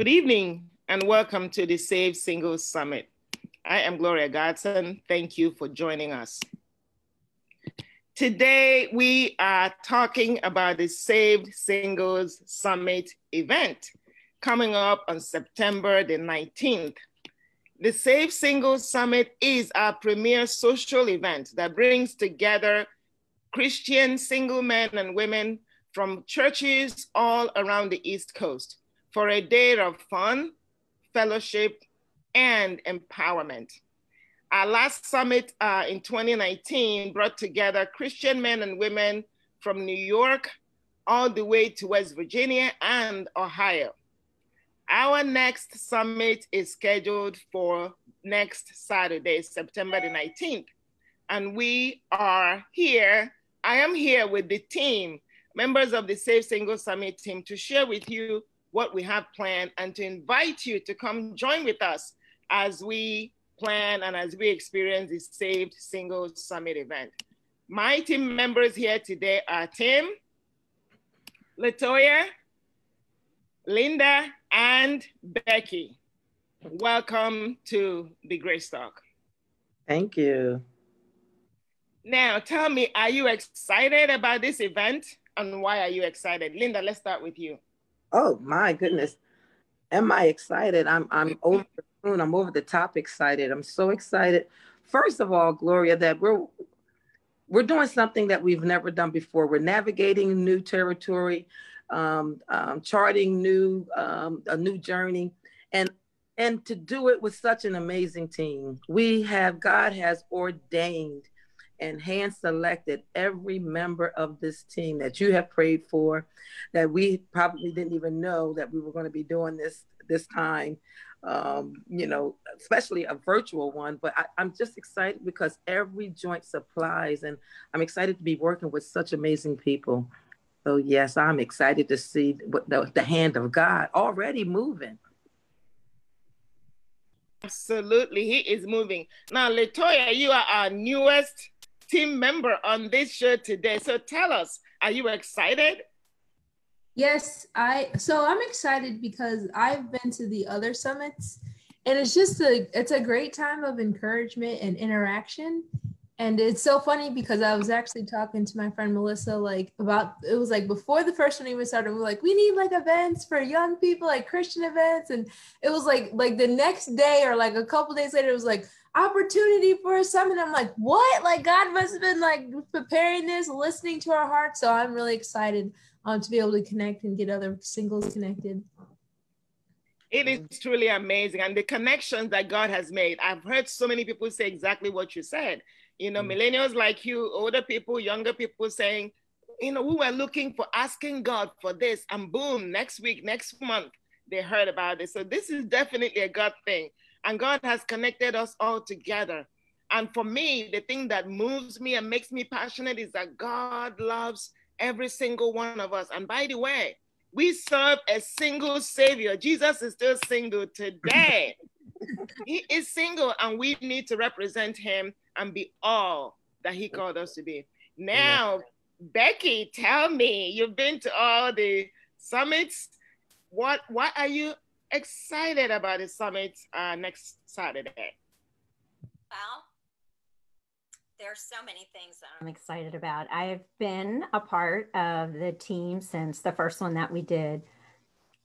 Good evening and welcome to the Saved Singles Summit. I am Gloria Godson. Thank you for joining us. Today, we are talking about the Saved Singles Summit event coming up on September the 19th. The Saved Singles Summit is our premier social event that brings together Christian single men and women from churches all around the East Coast for a day of fun, fellowship, and empowerment. Our last summit uh, in 2019 brought together Christian men and women from New York all the way to West Virginia and Ohio. Our next summit is scheduled for next Saturday, September the 19th. And we are here, I am here with the team, members of the Saved Single Summit team, to share with you what we have planned and to invite you to come join with us as we plan and as we experience the Saved Singles Summit event. My team members here today are Tim, Latoya, Linda, and Becky. Welcome to the Grace Talk. Thank you. Now, tell me, are you excited about this event and why are you excited? Linda, let's start with you. Oh my goodness. Am I excited? I'm I'm over the moon. I'm over the top excited. I'm so excited. First of all, Gloria, that we're we're doing something that we've never done before. We're navigating new territory, um, um, charting new um, a new journey, and and to do it with such an amazing team. We have God has ordained and hand selected every member of this team that you have prayed for, that we probably didn't even know that we were going to be doing this this time. Um, you know, especially a virtual one, but I, I'm just excited because every joint supplies, and I'm excited to be working with such amazing people. So yes, I'm excited to see the, the hand of God already moving. Absolutely, he is moving. Now, Latoya, you are our newest team member on this show today. So tell us, are you excited? Yes, I so I'm excited because I've been to the other summits and it's just a it's a great time of encouragement and interaction. And it's so funny because I was actually talking to my friend Melissa like about it was like before the first one even started, we are like, we need like events for young people, like Christian events. And it was like like the next day or like a couple days later, it was like, opportunity for a summit. I'm like, what? Like God must have been like preparing this, listening to our hearts. So I'm really excited um, to be able to connect and get other singles connected. It is truly amazing. And the connections that God has made. I've heard so many people say exactly what you said. You know, mm-hmm. millennials like you, older people, younger people saying, you know, we were looking for asking God for this, and boom, next week, next month, they heard about it. So this is definitely a God thing. And God has connected us all together. And for me, the thing that moves me and makes me passionate is that God loves every single one of us. And by the way, we serve a single Savior. Jesus is still single today. he is single, and we need to represent Him and be all that He called us to be. Now, yeah. Becky, tell me, you've been to all the summits. What what are you excited about the summit uh, next Saturday? Well, there's so many things that I'm excited about. I've been a part of the team since the first one that we did.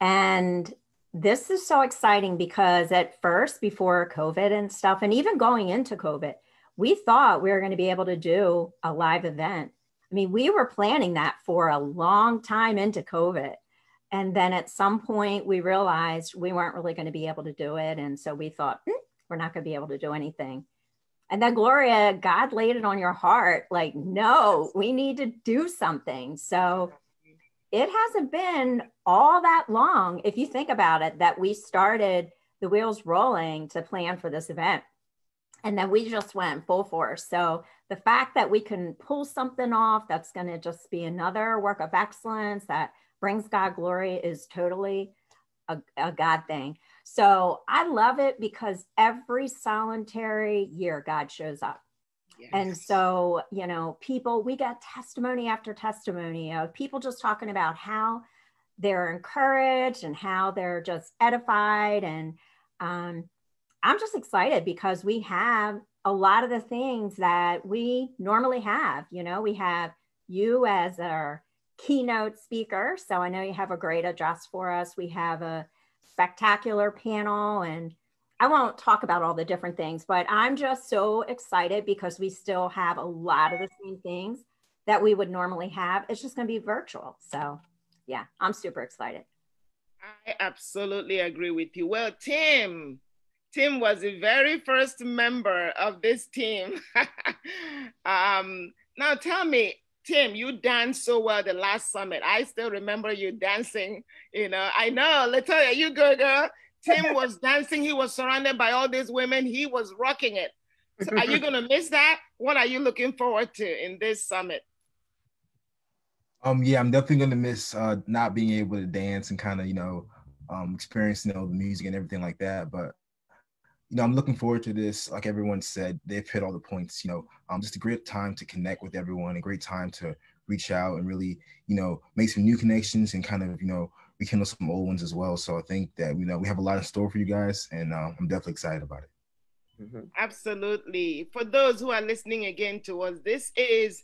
And this is so exciting because at first, before COVID and stuff, and even going into COVID, we thought we were going to be able to do a live event. I mean, we were planning that for a long time into COVID. And then at some point, we realized we weren't really going to be able to do it. And so we thought, mm, we're not going to be able to do anything. And then, Gloria, God laid it on your heart like, no, we need to do something. So it hasn't been all that long, if you think about it, that we started the wheels rolling to plan for this event. And then we just went full force. So the fact that we can pull something off that's going to just be another work of excellence that brings God glory is totally a, a God thing. So I love it because every solitary year God shows up. Yes. And so, you know, people, we got testimony after testimony of people just talking about how they're encouraged and how they're just edified. And um, I'm just excited because we have a lot of the things that we normally have. You know, we have you as our keynote speaker. So I know you have a great address for us. We have a spectacular panel and I won't talk about all the different things, but I'm just so excited because we still have a lot of the same things that we would normally have. It's just going to be virtual. So, yeah, I'm super excited. I absolutely agree with you. Well, Tim, Tim was the very first member of this team. um, now, tell me, Tim, you danced so well the last summit. I still remember you dancing. You know, I know, Latoya, you go, girl. Tim was dancing. He was surrounded by all these women. He was rocking it. So are you going to miss that? What are you looking forward to in this summit? Um, yeah, I'm definitely going to miss uh, not being able to dance and kind of, you know, um, experience, you know, the music and everything like that. But, you know, I'm looking forward to this. Like everyone said, they've hit all the points, you know, um, just a great time to connect with everyone, a great time to reach out and really, you know, make some new connections and kind of, you know, rekindle some old ones as well. So I think that you know we have a lot in store for you guys, and uh, I'm definitely excited about it. Mm-hmm. Absolutely. For those who are listening again to us, this is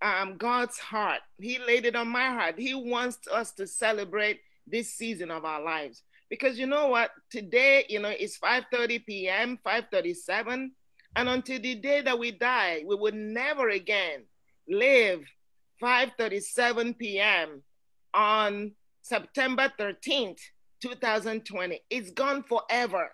um, God's heart. He laid it on my heart. He wants us to celebrate this season of our lives because you know what? Today, you know, it's 5:30 p.m., 5:37, and until the day that we die, we will never again live 5:37 p.m. on September 13th, 2020. It's gone forever.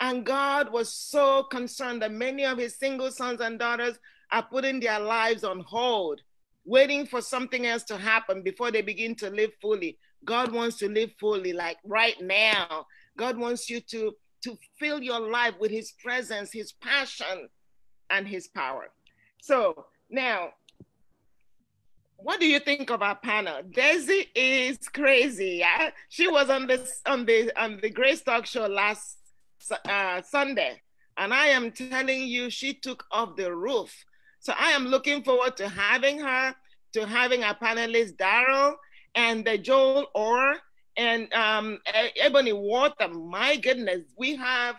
And God was so concerned that many of his single sons and daughters are putting their lives on hold, waiting for something else to happen before they begin to live fully. God wants to live fully, like right now. God wants you to, to fill your life with his presence, his passion, and his power. So now what do you think of our panel? Desi is crazy. Yeah? She was on this on the on the Grace Talk show last uh, Sunday, and I am telling you, she took off the roof. So I am looking forward to having her, to having our panelist Daryl and uh, Joel Orr and um, Ebony Water. My goodness, we have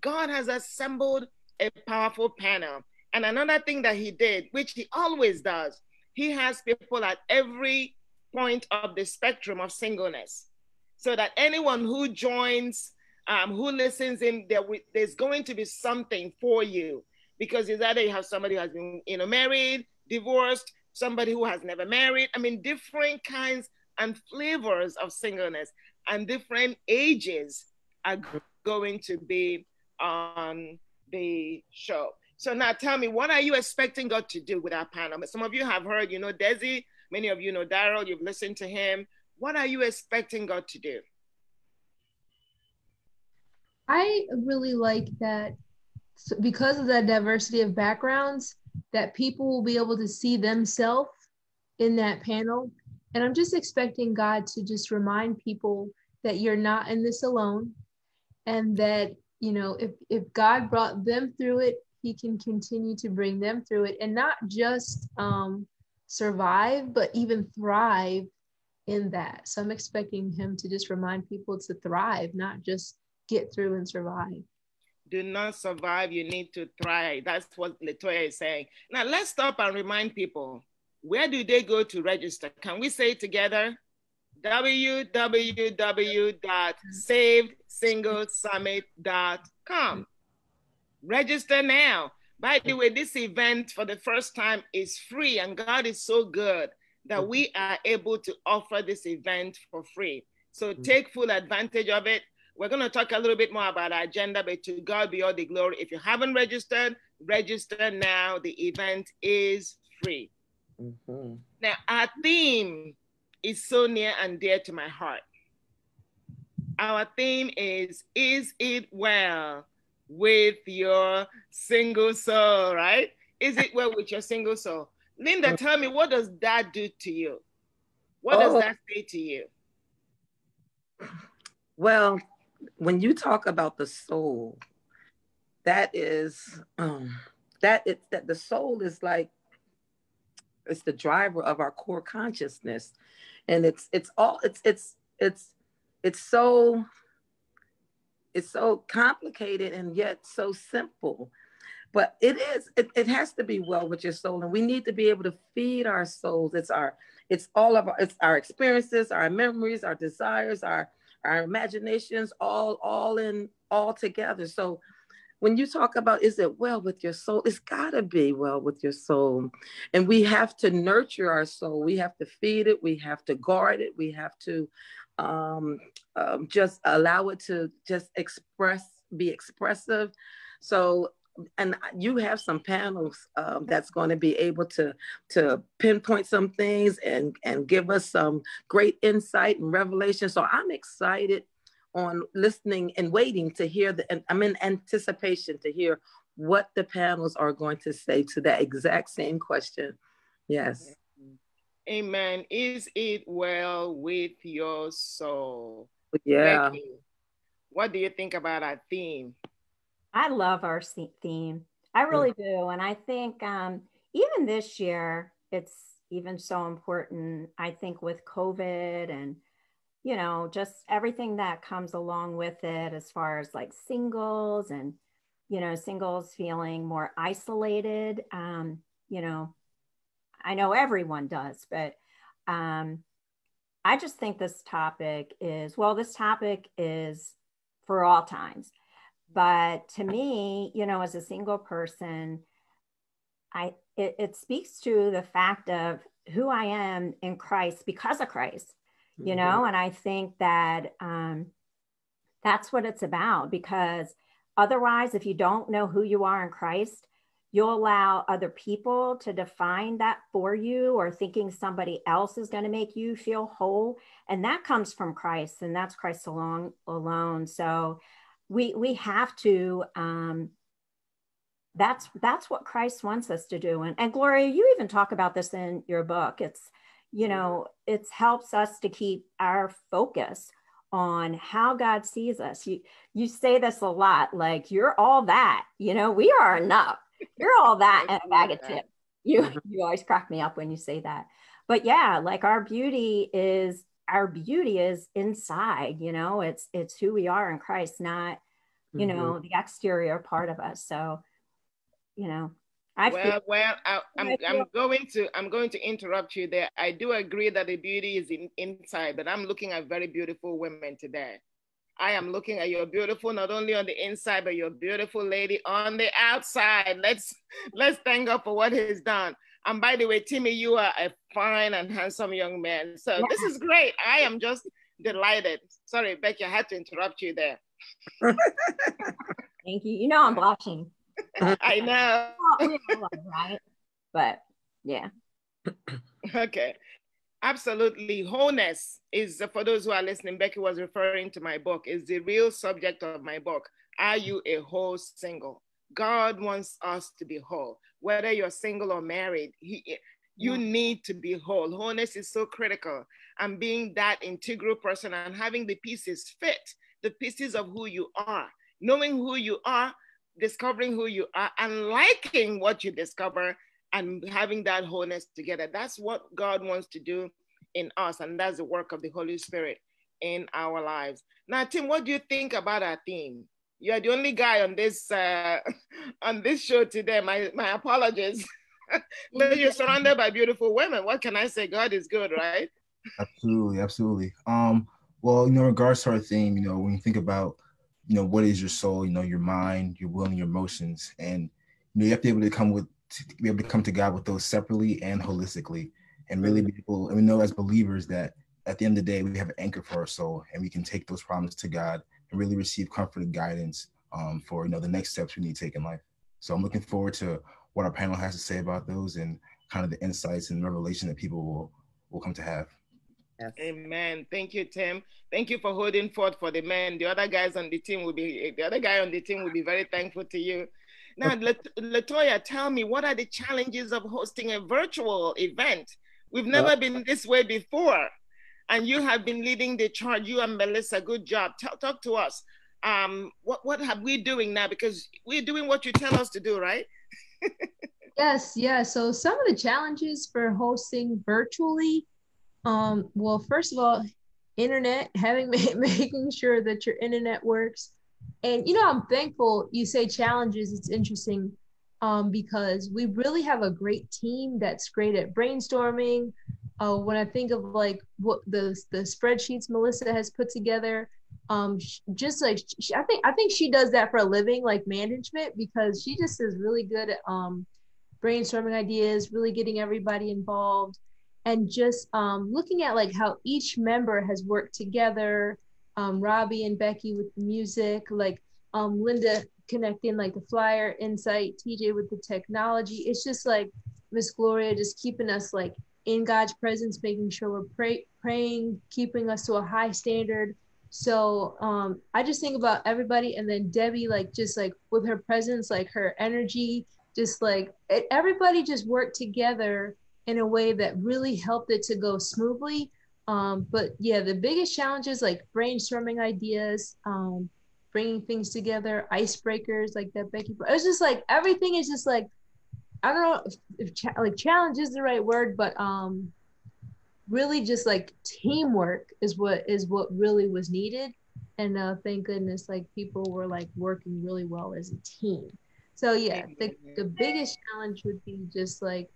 God has assembled a powerful panel. And another thing that he did, which he always does, he has people at every point of the spectrum of singleness so that anyone who joins um, who listens in there there's going to be something for you because it's either you have somebody who has been you know married divorced somebody who has never married i mean different kinds and flavors of singleness and different ages are going to be on the show so now tell me, what are you expecting God to do with our panel? Some of you have heard, you know, Desi, many of you know Daryl, you've listened to him. What are you expecting God to do? I really like that because of that diversity of backgrounds, that people will be able to see themselves in that panel. And I'm just expecting God to just remind people that you're not in this alone and that, you know, if, if God brought them through it, he can continue to bring them through it and not just um, survive, but even thrive in that. So I'm expecting him to just remind people to thrive, not just get through and survive. Do not survive, you need to thrive. That's what Latoya is saying. Now let's stop and remind people where do they go to register? Can we say together? www.savedsinglesummit.com. Register now. By the way, this event for the first time is free, and God is so good that we are able to offer this event for free. So mm. take full advantage of it. We're going to talk a little bit more about our agenda, but to God be all the glory. If you haven't registered, register now. The event is free. Mm-hmm. Now, our theme is so near and dear to my heart. Our theme is Is It Well with your single soul, right? Is it well with your single soul? Linda, tell me, what does that do to you? What does oh. that say to you? Well, when you talk about the soul, that is um, that it's that the soul is like it's the driver of our core consciousness. And it's it's all it's it's it's it's so it's so complicated and yet so simple. But it is it, it has to be well with your soul and we need to be able to feed our souls. It's our it's all of our it's our experiences our memories our desires our our imaginations all all in all together. So when you talk about is it well with your soul? It's got to be well with your soul. And we have to nurture our soul. We have to feed it. We have to guard it. We have to um, um, just allow it to just express be expressive. So and you have some panels um, that's going to be able to to pinpoint some things and and give us some great insight and revelation so i'm excited on listening and waiting to hear the, and I'm in anticipation to hear what the panels are going to say to that exact same question. Yes. Amen. Is it well with your soul? Yeah. Becky, what do you think about our theme? I love our theme. I really do. And I think um, even this year, it's even so important. I think with COVID and you know, just everything that comes along with it as far as like singles and, you know, singles feeling more isolated. Um, you know, I know everyone does, but um, I just think this topic is, well, this topic is for all times. But to me, you know, as a single person, I it, it speaks to the fact of who I am in Christ because of Christ you mm-hmm. know? And i think that um, that's what it's about because otherwise if you don't know who you are in christ you'll allow other people to define that for you or thinking somebody else is going to make you feel whole. And that comes from christ and that's christ alone alone. So we we have to um, that's that's what christ wants us to do and, and gloria you even talk about this in your book it's you know, it helps us to keep our focus on how God sees us. You you say this a lot, like you're all that, you know, we are enough. You're all that and a bag of chips. You mm-hmm. you always crack me up when you say that. But yeah, like our beauty is our beauty is inside, you know, it's it's who we are in Christ, not, you mm-hmm. know, the exterior part of us. So, you know, I well, feel, well, I, am I'm, I'm going to I'm going to interrupt you there. I do agree that the beauty is in, inside, but I'm looking at very beautiful women today. I am looking at your beautiful, not only on the inside, but your beautiful lady on the outside. Let's let's thank God for what He's done. And by the way, Timmy, you are a fine and handsome young man. So yeah. this is great. I am just delighted. Sorry, Becky, I had to interrupt you there. Thank you. You know I'm blushing. I know. right? But yeah. Okay. Absolutely. Wholeness is, for those who are listening, Becky was referring to my book, is the real subject of my book. Are you a whole single? God wants us to be whole. Whether you're single or married, he, you yeah. need to be whole. Wholeness is so critical. And being that integral person and having the pieces fit, the pieces of who you are, knowing who you are discovering who you are and liking what you discover and having that wholeness together. That's what God wants to do in us, and that's the work of the Holy Spirit in our lives. Now, Tim, what do you think about our theme? You're the only guy on this uh, on this show today. My my apologies. but you're surrounded by beautiful women. What can I say? God is good, right? Absolutely, absolutely. Um, well, you know, regards to our theme, you know, when you think about you know what is your soul you know your mind your will and your emotions and you know you have to be able to come with to be able to come to god with those separately and holistically and really be able and we know as believers that at the end of the day we have an anchor for our soul and we can take those problems to god and really receive comfort and guidance um, for you know the next steps we need to take in life so i'm looking forward to what our panel has to say about those and kind of the insights and revelation that people will will come to have Yes. Amen. Thank you, Tim. Thank you for holding forth for the men. The other guys on the team will be the other guy on the team will be very thankful to you. Now, Latoya, tell me what are the challenges of hosting a virtual event? We've never been this way before, and you have been leading the charge. You and Melissa, good job. Talk, talk to us. Um, what what have we doing now? Because we're doing what you tell us to do, right? Yes, yeah. So some of the challenges for hosting virtually, um, well, first of all, internet, having making sure that your internet works. And you know, I'm thankful you say challenges. It's interesting um, because we really have a great team that's great at brainstorming. Uh, when I think of like what the the spreadsheets Melissa has put together, um, just like she, I think I think she does that for a living, like management, because she just is really good at um, brainstorming ideas, really getting everybody involved, and just um, looking at like how each member has worked together. Um, Robbie and Becky with the music, like um, Linda connecting like the flyer insight, TJ with the technology. It's just like Miss Gloria just keeping us like in God's presence, making sure we're pray- praying, keeping us to a high standard. So um, I just think about everybody, and then Debbie, like just like with her presence, like her energy, just like it, everybody just worked together in a way that really helped it to go smoothly. Um, but yeah, the biggest challenges like brainstorming ideas, um, bringing things together, icebreakers like that Becky. was just like everything is just like I don't know if, if cha- like challenge is the right word, but um, really just like teamwork is what is what really was needed, and uh, thank goodness like people were like working really well as a team. So yeah, the the biggest challenge would be just like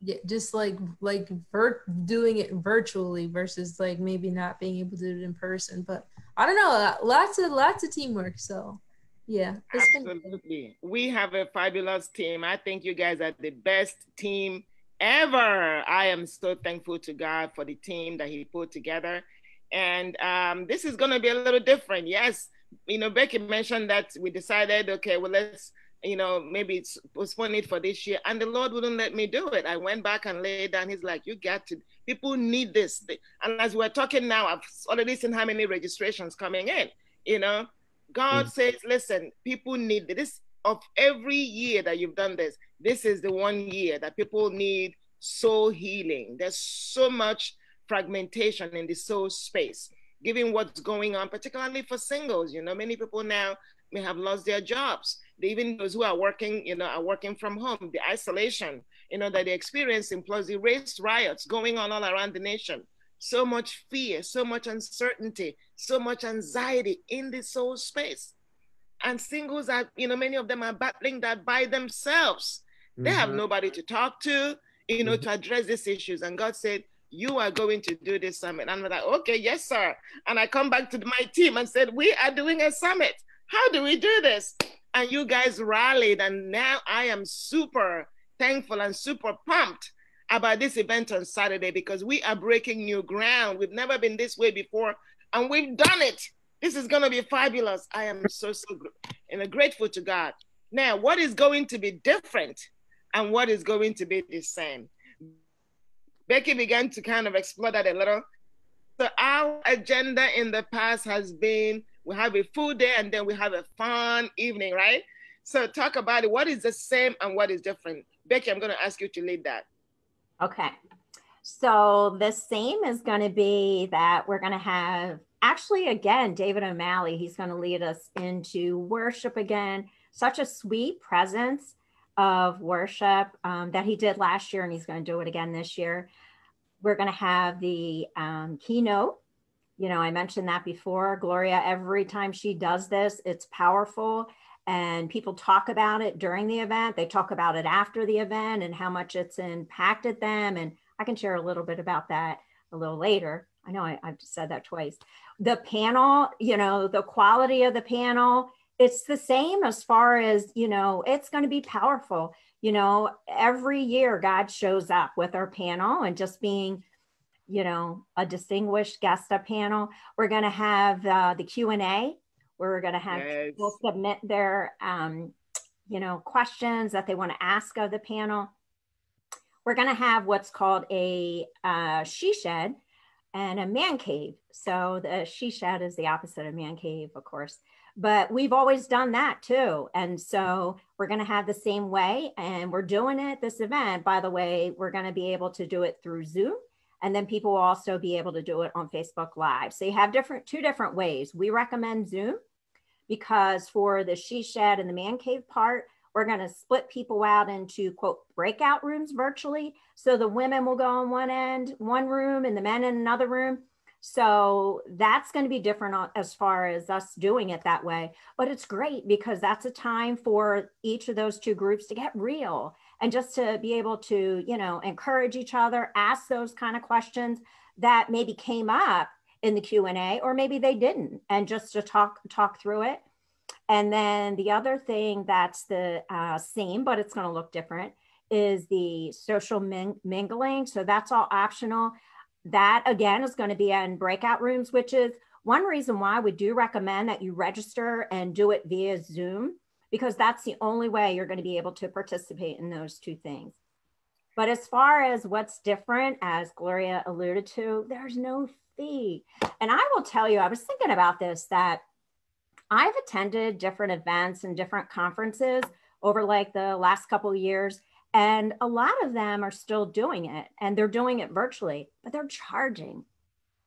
yeah, just like like vir- doing it virtually versus like maybe not being able to do it in person. But I don't know, lots of lots of teamwork. So yeah, absolutely. We have a fabulous team. I think you guys are the best team ever. I am so thankful to God for the team that He put together. And um, this is going to be a little different. Yes, you know, Becky mentioned that we decided, okay, well, let's you know, maybe it's postpone it for this year. And the Lord wouldn't let me do it. I went back and laid down. He's like, you got to, people need this. And as we're talking now, I've already seen how many registrations coming in, you know. God mm. says, listen, people need this. Of every year that you've done this, this is the one year that people need soul healing. There's so much fragmentation in the soul space, given what's going on, particularly for singles. You know, many people now may have lost their jobs even those who are working, you know, are working from home, the isolation, you know, that they're experiencing, plus the race riots going on all around the nation. So much fear, so much uncertainty, so much anxiety in this soul space. And singles are, you know, many of them are battling that by themselves. Mm-hmm. They have mm-hmm. nobody to talk to, you know, mm-hmm. to address these issues. And God said, you are going to do this summit. And I'm like, okay, yes, sir. And I come back to my team and said, we are doing a summit. How do we do this? and you guys rallied. And now I am super thankful and super pumped about this event on Saturday because we are breaking new ground. We've never been this way before, and we've done it. This is going to be fabulous. I am so, so and grateful to God. Now, what is going to be different and what is going to be the same? Becky began to kind of explore that a little. So, our agenda in the past has been we have a full day and then we have a fun evening, right? So talk about it. What is the same and what is different? Becky, I'm going to ask you to lead that. Okay. So the same is going to be that we're going to have actually again David O'Malley. He's going to lead us into worship again. Such a sweet presence of worship um, that he did last year, and he's going to do it again this year. We're going to have the um, keynote you know, I mentioned that before. Gloria, every time she does this, it's powerful. And people talk about it during the event. They talk about it after the event and how much it's impacted them. And I can share a little bit about that a little later. I know I, have said that twice. The panel, you know, the quality of the panel, it's the same as far as, you know, it's going to be powerful. You know, every year God shows up with our panel and just being you know, a distinguished guest up panel. We're going to have uh, the Q&A where we're going to have yes. people submit their, um, you know, questions that they want to ask of the panel. We're going to have what's called a uh, she shed and a man cave. So the she shed is the opposite of man cave, of course, but we've always done that too. And so we're going to have the same way and we're doing it this event. By the way, we're going to be able to do it through Zoom and then people will also be able to do it on Facebook Live. So you have different two different ways. We recommend Zoom because for the she shed and the man cave part, We're going to split people out into quote breakout rooms virtually. So the women will go on one end, one room, and the men in another room. So that's going to be different as far as us doing it that way. But it's great because that's a time for each of those two groups to get real and just to be able to, you know, encourage each other, ask those kind of questions that maybe came up in the Q&A or maybe they didn't and just to talk talk through it. And then the other thing that's the uh, same, but it's going to look different, is the social ming- mingling. So that's all optional. That again is going to be in breakout rooms, which is one reason why we do recommend that you register and do it via Zoom, because that's the only way you're going to be able to participate in those two things. But as far as what's different, as Gloria alluded to, there's no fee. And I will tell you, I was thinking about this that I've attended different events and different conferences over like the last couple of years and a lot of them are still doing it and they're doing it virtually but they're charging.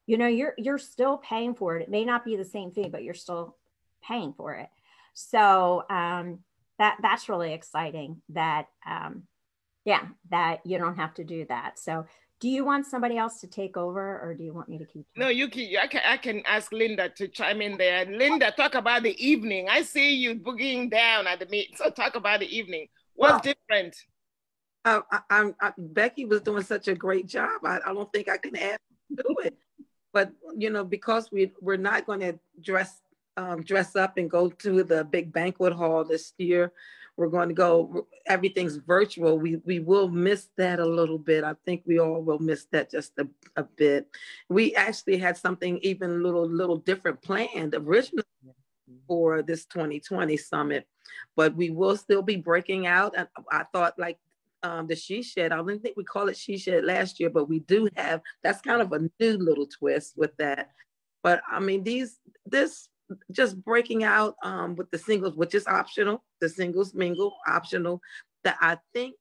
You know you're you're still paying for it. It may not be the same fee but you're still paying for it. So um, that that's really exciting that um, yeah that you don't have to do that. So do you want somebody else to take over or do you want me to keep no you can I, can I can ask linda to chime in there linda talk about the evening i see you boogieing down at the meet so talk about the evening what's well, different I, I, I, Becky was doing such a great job. I, I don't think I can add to do it. But you know, because we we're not going to dress um, dress up and go to the big banquet hall this year. We're going to go. Everything's virtual. We we will miss that a little bit. I think we all will miss that just a, a bit. We actually had something even a little little different planned originally for this 2020 summit, but we will still be breaking out. And I thought like um, the she shed. I don't think we call it she shed last year, but we do have that's kind of a new little twist with that. But I mean, these this just breaking out um, with the singles, which is optional, the singles mingle optional. That I think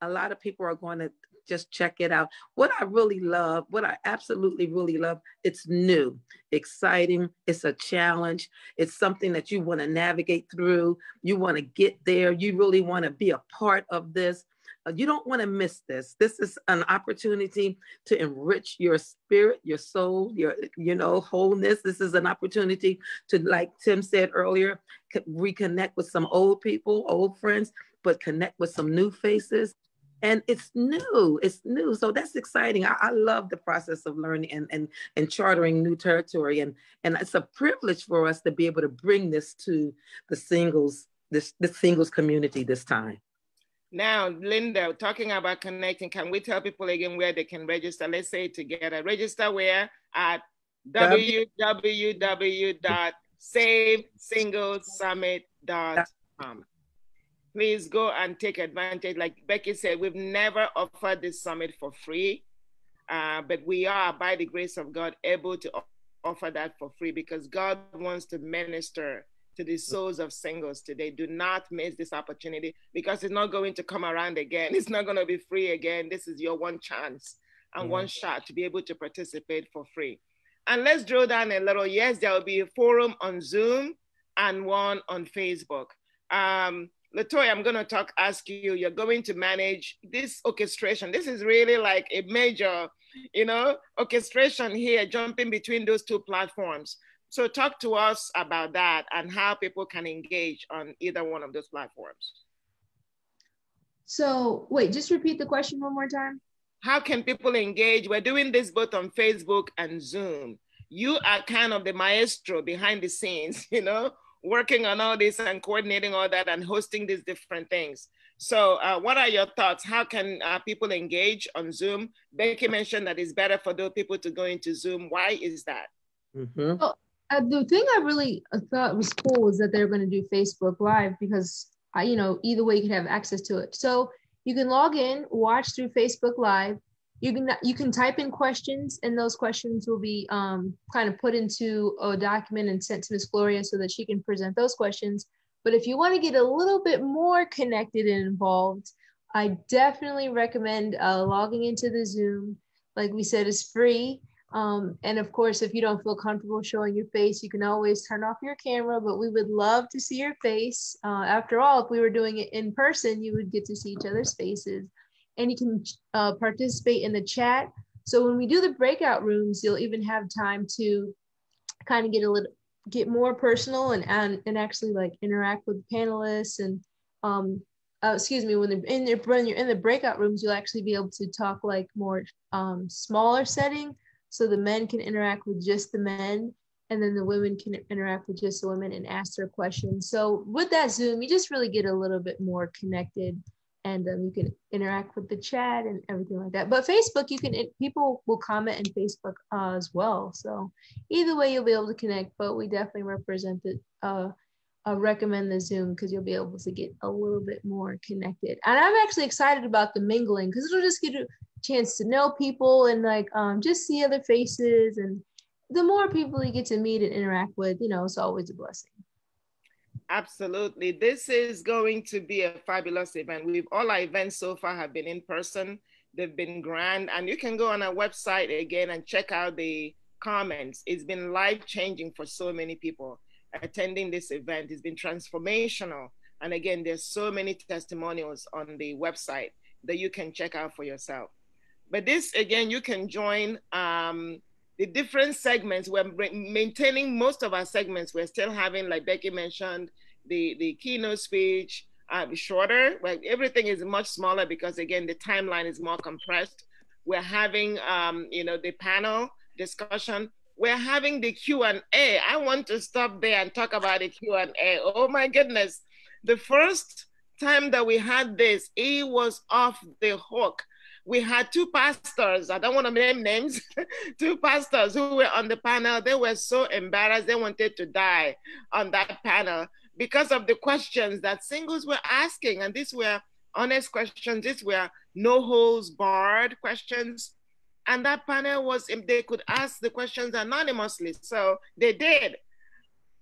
a lot of people are going to just check it out. What I really love, what I absolutely really love, it's new, exciting, it's a challenge, it's something that you want to navigate through, you want to get there, you really want to be a part of this. Uh, you don't want to miss this. This is an opportunity to enrich your spirit, your soul, your you know wholeness. This is an opportunity to, like Tim said earlier, reconnect with some old people, old friends, but connect with some new faces. And it's new. It's new. So that's exciting. I, I love the process of learning and, and and chartering new territory. And and it's a privilege for us to be able to bring this to the singles, this the singles community this time. Now, Linda, talking about connecting, can we tell people again where they can register? Let's say together. Register where? At www.savesinglessummit.com. Please go and take advantage. Like Becky said, we've never offered this summit for free, uh, but we are, by the grace of God, able to offer that for free because God wants to minister to the souls of singles today. Do not miss this opportunity because it's not going to come around again. It's not going to be free again. This is your one chance and mm-hmm. one shot to be able to participate for free. And let's drill down a little. Yes, there will be a forum on Zoom and one on Facebook. Um, Latoya, I'm going to talk, ask you, you're going to manage this orchestration. This is really like a major, you know, orchestration here, jumping between those two platforms. So talk to us about that and how people can engage on either one of those platforms. So wait, just repeat the question one more time. How can people engage? We're doing this both on Facebook and Zoom. You are kind of the maestro behind the scenes, you know, working on all this and coordinating all that and hosting these different things. So, uh, what are your thoughts? How can uh, people engage on Zoom? Becky mentioned that it's better for those people to go into Zoom. Why is that? Mm-hmm. Well, uh, the thing I really uh, thought was cool was that they're going to do Facebook Live because I, you know, either way you can have access to it. So you can log in, watch through Facebook Live. You can you can type in questions, and those questions will be um, kind of put into a document and sent to Miss Gloria so that she can present those questions. But if you want to get a little bit more connected and involved, I definitely recommend uh, logging into the Zoom. Like we said, is free Um, and of course, if you don't feel comfortable showing your face, you can always turn off your camera, but we would love to see your face. Uh, after all, if we were doing it in person, you would get to see each other's faces. And you can uh, participate in the chat. So when we do the breakout rooms, you'll even have time to kind of get a little, get more personal and, and, and actually like interact with the panelists and um, uh, excuse me, when they're in there, when you're in the breakout rooms, you'll actually be able to talk like more um, smaller setting so the men can interact with just the men, and then the women can interact with just the women and ask their questions. So with that Zoom, you just really get a little bit more connected and um, you can interact with the chat and everything like that. But Facebook, you can people will comment in Facebook uh, as well. So either way, you'll be able to connect. But we definitely represent it. Uh, uh, recommend the Zoom because you'll be able to get a little bit more connected. And I'm actually excited about the mingling because it'll just get a chance to know people and like um, just see other faces. And the more people you get to meet and interact with you know it's always a blessing. Absolutely. This is going to be a fabulous event. We've all our events so far have been in person. They've been grand. And you can go on our website again and check out the comments. It's been life changing for so many people attending this event it's been transformational and again there's so many testimonials on the website that you can check out for yourself but this, again, you can join um, the different segments. We're maintaining most of our segments. We're still having, like Becky mentioned, the, the keynote speech, uh, shorter. Like everything is much smaller because, again, the timeline is more compressed. We're having, um, you know, the panel discussion. We're having the Q&A. I want to stop there and talk about the Q&A. Oh my goodness. The first time that we had this, it was off the hook we had two pastors, I don't want to name names, two pastors who were on the panel. They were so embarrassed, they wanted to die on that panel because of the questions that singles were asking. And these were honest questions, these were no holes barred questions. And that panel was, if they could ask the questions anonymously. So they did.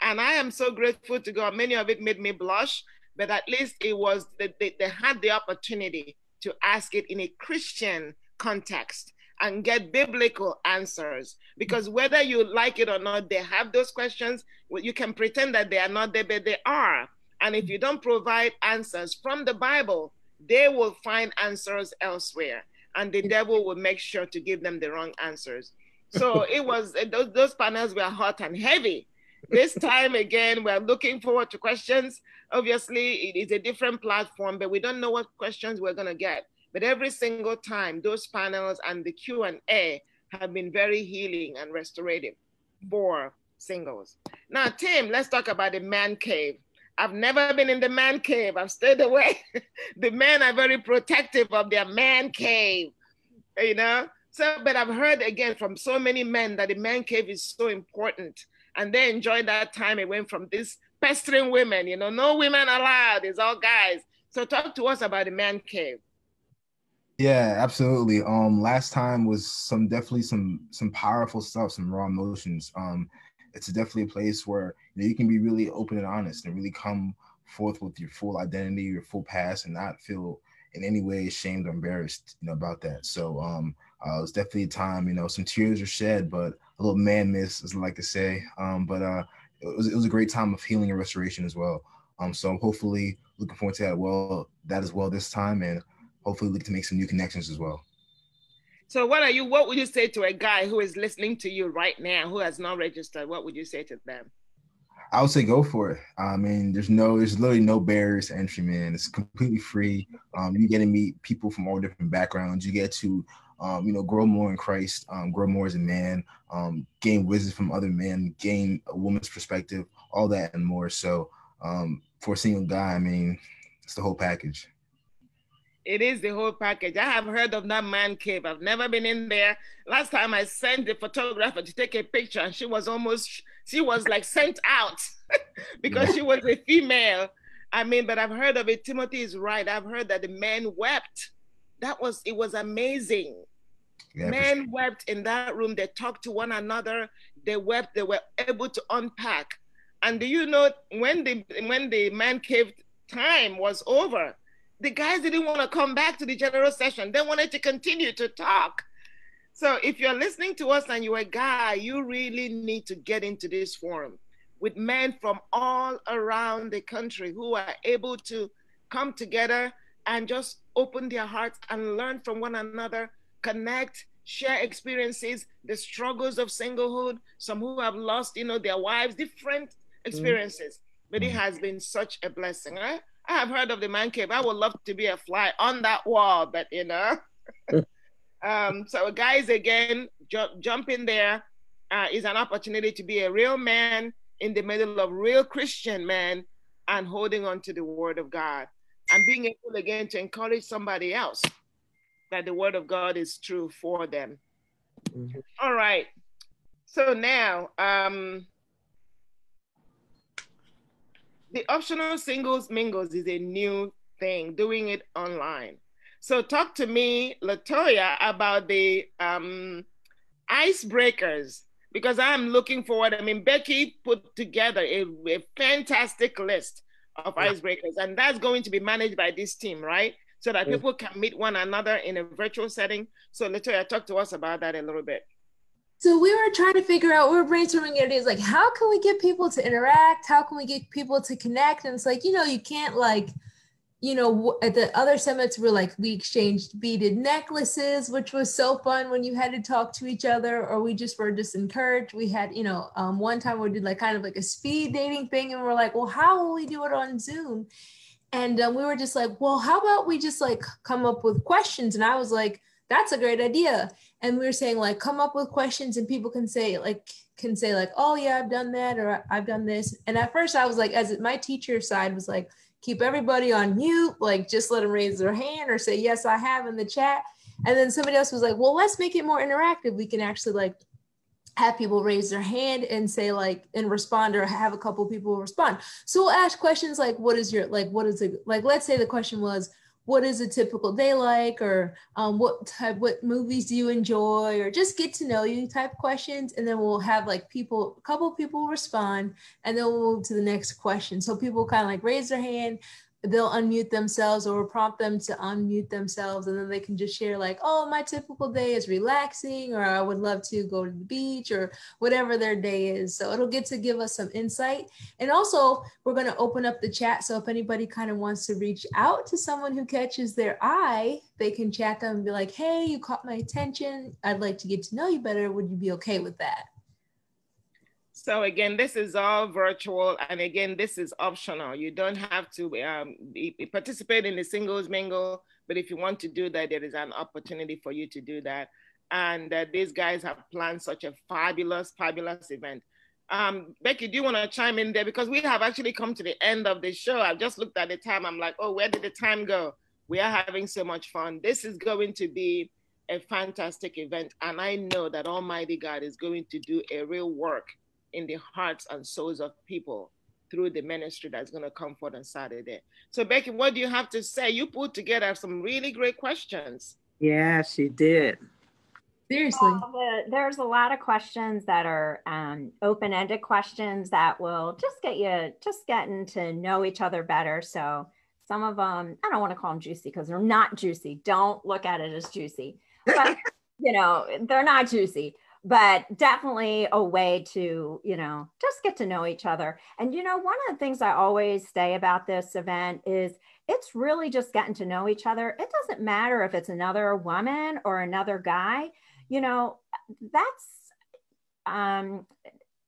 And I am so grateful to God. Many of it made me blush, but at least it was, they, they, they had the opportunity to ask it in a Christian context and get biblical answers. Because whether you like it or not, they have those questions. You can pretend that they are not there, but they are. And if you don't provide answers from the Bible, they will find answers elsewhere. And the devil will make sure to give them the wrong answers. So it was, those, those panels were hot and heavy. This time again, we're looking forward to questions. Obviously, it is a different platform, but we don't know what questions we're going to get. But every single time, those panels and the Q&A have been very healing and restorative for singles. Now, Tim, let's talk about the man cave. I've never been in the man cave. I've stayed away. the men are very protective of their man cave, you know? So, but I've heard again from so many men that the man cave is so important and they enjoy that time away from these pestering women. You know, no women allowed. It's all guys. So talk to us about the man cave. Yeah, absolutely. Um, last time was some definitely some some powerful stuff, some raw emotions. Um, it's definitely a place where you, can be really open and honest and really come forth with your full identity, your full past, and not feel in any way ashamed or embarrassed, you know, about that. So um, uh, it was definitely a time, you know, some tears were shed, but a little man miss, as I like to say. Um, but uh, it was it was a great time of healing and restoration as well. Um, so hopefully looking forward to that well that as well this time, and hopefully get to make some new connections as well. So what are you? What would you say to a guy who is listening to you right now who has not registered? What would you say to them? I would say go for it. I mean, there's no, there's literally no barriers to entry, man. It's completely free. Um, you get to meet people from all different backgrounds. You get to um, you know, grow more in Christ, um, grow more as a man, um, gain wisdom from other men, gain a woman's perspective, all that and more. So um, for a single guy, I mean, it's the whole package. It is the whole package. I have heard of that man cave. I've never been in there. Last time I sent the photographer to take a picture, and she was almost, she was like sent out because she was a female. I mean, but I've heard of it. Timothy is right. I've heard that the men wept that was it was amazing. Yeah, Men sure. wept in that room. They talked to one another. They wept. They were able to unpack. And do you know when the when the man cave time was over, the guys didn't want to come back to the general session. They wanted to continue to talk. So if you're listening to us and you're a guy, you really need to get into this forum with men from all around the country who are able to come together and just open their hearts and learn from one another, connect, share experiences, the struggles of singlehood, some who have lost, you know, their wives, different experiences. Mm-hmm. But it mm-hmm. has been such a blessing. Right? I have heard of the man cave. I would love to be a fly on that wall, but you know. um, so guys, again, jump jump in there uh, is an opportunity to be a real man in the middle of real Christian men and holding on to the word of God and being able again to encourage somebody else that the word of God is true for them. Mm-hmm. All right. So now, um, the optional singles mingles is a new thing, doing it online. So talk to me, Latoya, about the um, icebreakers because I'm looking forward. I mean, Becky put together a, a fantastic list of yeah. icebreakers, and that's going to be managed by this team, right? So that yeah. people can meet one another in a virtual setting. So, Latoya, talk to us about that a little bit. So we were trying to figure out, we were brainstorming ideas like, how can we get people to interact? How can we get people to connect? And it's like, you know, you can't like you know, at the other summits, we're like, we exchanged beaded necklaces, which was so fun when you had to talk to each other, or we just were just encouraged. We had, you know, um, one time we did like kind of like a speed dating thing, and we're like, well, how will we do it on Zoom? And um, we were just like, well, how about we just like come up with questions? And I was like, that's a great idea. And we were saying like, come up with questions, and people can say like, can say like, oh yeah, I've done that, or I've done this. And at first, I was like, as my teacher side was like keep everybody on mute, like just let them raise their hand or say, yes, I have in the chat. And then somebody else was like, well, let's make it more interactive. We can actually like have people raise their hand and say like and respond or have a couple people respond. So we'll ask questions like, what is your like, what is it like? Let's say the question was, what is a typical day like or um, what type what movies do you enjoy or just get to know you type questions and then we'll have like people a couple people respond and then we'll move to the next question. So people kind of like raise their hand they'll unmute themselves or prompt them to unmute themselves and then they can just share like oh my typical day is relaxing or i would love to go to the beach or whatever their day is. So it'll get to give us some insight. And also we're going to open up the chat so if anybody kind of wants to reach out to someone who catches their eye they can chat them and be like hey you caught my attention. I'd like to get to know you better. Would you be okay with that so again, this is all virtual, and again, this is optional. You don't have to um, be, participate in the singles mingle, but if you want to do that, there is an opportunity for you to do that. And uh, these guys have planned such a fabulous, fabulous event. Um, Becky, do you want to chime in there? Because we have actually come to the end of the show. I've just looked at the time. I'm like, oh, where did the time go? We are having so much fun. This is going to be a fantastic event. And I know that Almighty God is going to do a real work in the hearts and souls of people through the ministry that's going to come forth on Saturday. So, Becky, what do you have to say? You put together some really great questions. Yeah, she did. Seriously. Well, the, there's a lot of questions that are um, open ended questions that will just get you just getting to know each other better. So, some of them, I don't want to call them juicy because they're not juicy. Don't look at it as juicy. But, you know, they're not juicy but definitely a way to you know just get to know each other. And you know one of the things i always say about this event is it's really just getting to know each other. It doesn't matter if it's another woman or another guy you know that's um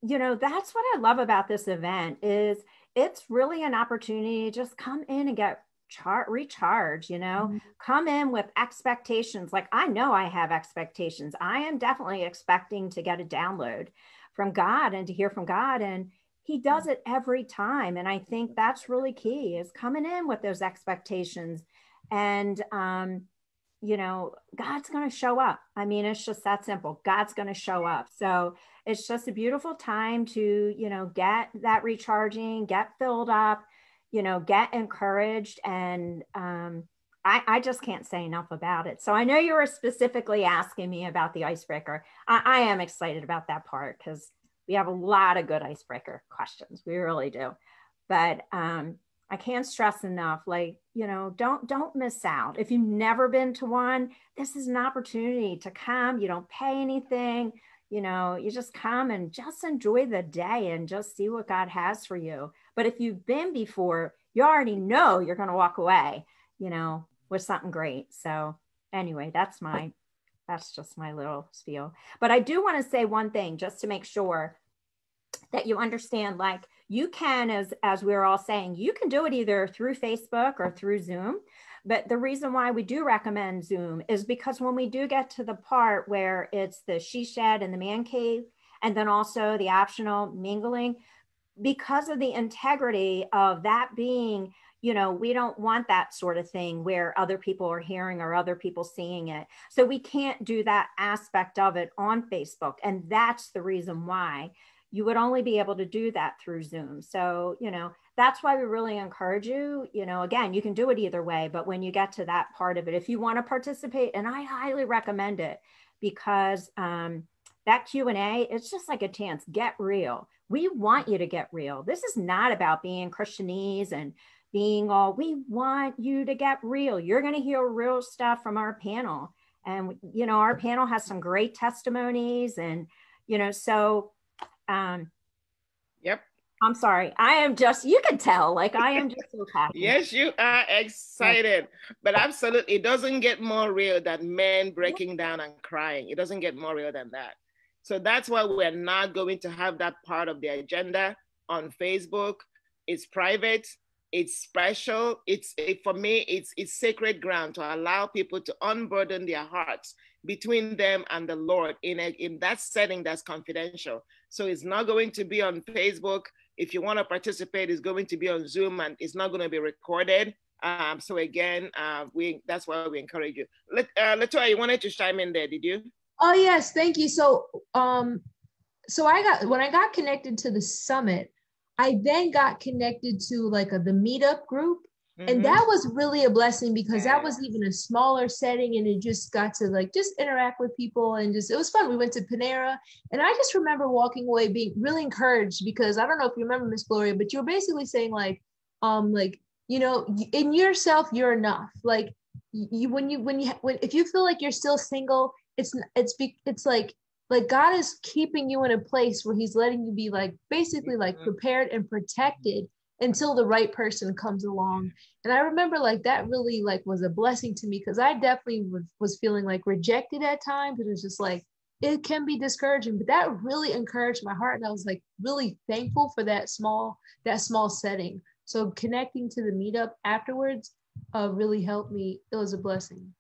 you know that's what i love about this event is it's really an opportunity to just come in and get char- recharge you know? Mm-hmm. come in with expectations. Like i know i have expectations. I am definitely expecting to get a download from god and to hear from god and he does it every time and i think that's really key is coming in with those expectations. And um you know god's going to show up. I mean it's just that simple. God's going to show up. So it's just a beautiful time to you know get that recharging get filled up you know, get encouraged. And um, I, I just can't say enough about it. So I know you were specifically asking me about the icebreaker. I, I am excited about that part because we have a lot of good icebreaker questions. We really do. But um, I can't stress enough like, you know, don't don't miss out. If you've never been to one, this is an opportunity to come. You don't pay anything. You know, you just come and just enjoy the day and just see what God has for you. But if you've been before, you already know you're going to walk away, you know, with something great. So, anyway, that's my that's just my little spiel. But I do want to say one thing just to make sure that you understand like you can as as we are all saying you can do it either through facebook or through zoom but the reason why we do recommend zoom is because when we do get to the part where it's the she shed and the man cave and then also the optional mingling because of the integrity of that being you know we don't want that sort of thing where other people are hearing or other people seeing it. So we can't do that aspect of it on facebook and that's the reason why you would only be able to do that through zoom. So you know that's why we really encourage you you know again you can do it either way but when you get to that part of it if you want to participate and i highly recommend it because um, that q&a it's just like a chance. Get real we want you to get real. This is not about being christianese and being all we want you to get real. You're going to hear real stuff from our panel. And you know our panel has some great testimonies and you know so um yep. I'm sorry. I am just you can tell like i am just so happy. Yes you are excited. But absolutely it doesn't get more real than men breaking down and crying. It doesn't get more real than that so that's why we're not going to have that part of the agenda on facebook. It's private it's special it's it, for me it's it's sacred ground to allow people to unburden their hearts between them and the lord in a, in that setting that's confidential. So it's not going to be on facebook. If you want to participate it's going to be on zoom and it's not going to be recorded. Um, so again uh, we that's why we encourage you. Let, uh, latoya you wanted to chime in there did you oh yes thank you so um so i got when i got connected to the summit I then got connected to like a, the meetup group. Mm-hmm. And that was really a blessing because that was even a smaller setting and it just got to like just interact with people and just it was fun. We went to Panera and I just remember walking away being really encouraged because I don't know if you remember Miss Gloria, but you were basically saying like um like you know in yourself you're enough. Like you when you when you when if you feel like you're still single, it's it's be, it's like like God is keeping you in a place where he's letting you be like basically like mm-hmm. prepared and protected until the right person comes along. And I remember like that really like was a blessing to me because I definitely was, was feeling like rejected at times. It was just like it can be discouraging, but that really encouraged my heart. And I was like really thankful for that small, that small setting. So connecting to the meetup afterwards uh, really helped me. It was a blessing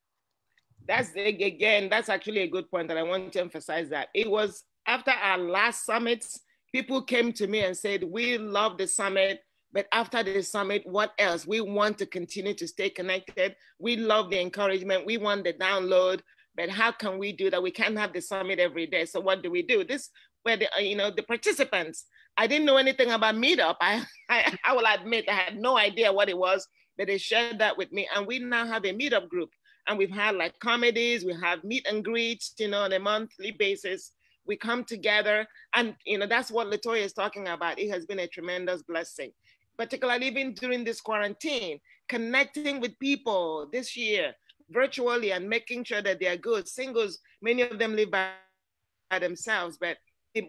that's again, that's actually a good point, and I want to emphasize that. It was after our last summit, people came to me and said, We love the summit, but after the summit, what else? We want to continue to stay connected. We love the encouragement. We want the download, but how can we do that? We can't have the summit every day. So what do we do? This where the uh, you know the participants. I didn't know anything about Meetup. I, I I will admit I had no idea what it was, but they shared that with me, and we now have a Meetup group and we've had like comedies, we have meet and greets, you know, on a monthly basis. We come together, and you know that's what Latoya is talking about. It has been a tremendous blessing, particularly even during this quarantine, connecting with people this year virtually and making sure that they are good. Singles, many of them live by, by themselves, but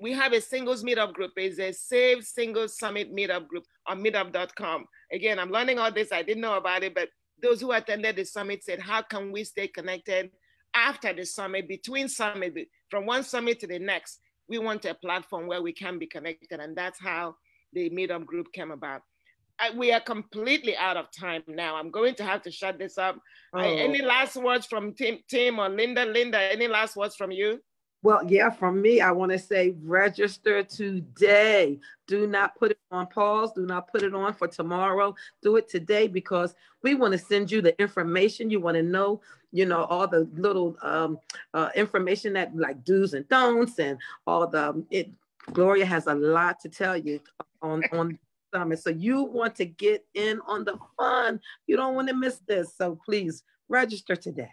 we have a singles meetup group. It's a Saved Singles Summit meetup group on meetup.com. Again, I'm learning all this. I didn't know about it, but those who attended the summit said, how can we stay connected after the summit, between summit, from one summit to the next? We want a platform where we can be connected. And that's how the meetup group came about. I, we are completely out of time now. I'm going to have to shut this up. Oh. I, any last words from Tim, Tim or Linda? Linda, any last words from you? Well, yeah, from me, I want to say register today. Do not put it on pause. Do not put it on for tomorrow. Do it today because we want to send you the information you want to know. You know all the little um, uh, information that like do's and don'ts and all the it. Gloria has a lot to tell you on on summit. So you want to get in on the fun. You don't want to miss this. So please register today.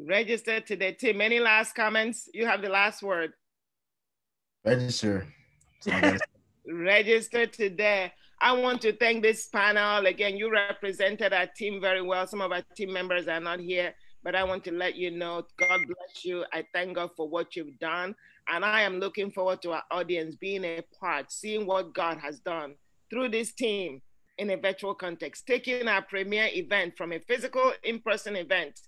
Register today. Tim, any last comments? You have the last word. Register. Register today. I want to thank this panel. Again, you represented our team very well. Some of our team members are not here, but I want to let you know God bless you. I thank God for what you've done. And I am looking forward to our audience being a part, seeing what God has done through this team in a virtual context, taking our premier event from a physical in person event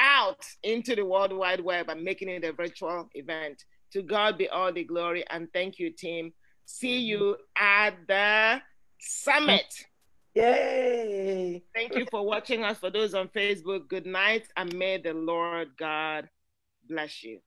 out into the World Wide Web and making it a virtual event. To God be all the glory. And thank you, team. See you at the summit. Yay. Thank you for watching us. For those on Facebook, good night and may the Lord God bless you.